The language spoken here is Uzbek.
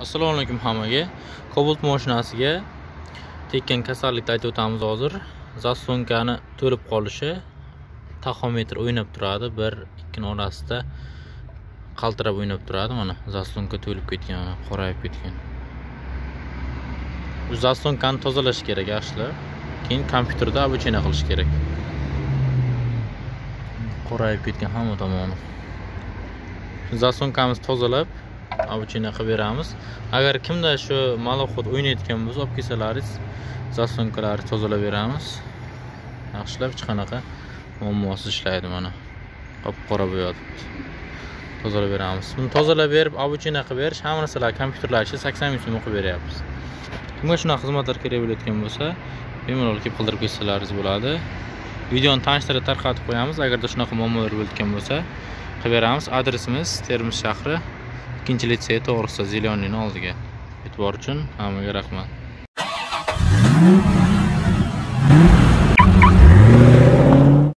assalomu alaykum hammaga. Cobalt mashinasiga tekkan kasallikni aytib o'tamiz hozir. Zaslonkani to'lib qolishi taxometr o'ynab turadi. Bir ikkini orasida qaltirab o'ynab turadi. Mana zaslonka to'lib ketgan mana qorayib ketgan. Bu zaslonkani tozalash kerak yaxshilab keyin kompyuterda обучение qilish kerak. Qorayib ketgan hamma tomoni. Zaslonkamizni tozalab обучение qilib beramiz. Agar kimda shu maloxod o'ynayotgan bo'lsa olib kelsalaringiz zaslonkalarni tozalab beramiz. Yaxshilab hech qanaqa muammosiz ishlaydi mana. Qop qora bo'yotibdi tozalab beramiz. Buni tozalab berib обучение qilib berish hamma narsalar kompyuterlar ichida sakson ming so'm o'qib beryapmiz. Kimga shunaqa xizmatlar kerak bo'layotgan bo'lsa bemalol kelib qildirib kelsalaringiz bo'ladi. Videoni tanishtirib tarqatib qo'yamiz. Agarda shunaqa muammolar bo'layotgan bo'lsa qilib beramiz. Adresimiz termiz shahri ikkinchi litsey to'g'risida zelyoniyni oldiga. E'tibor uchun hammaga rahmat.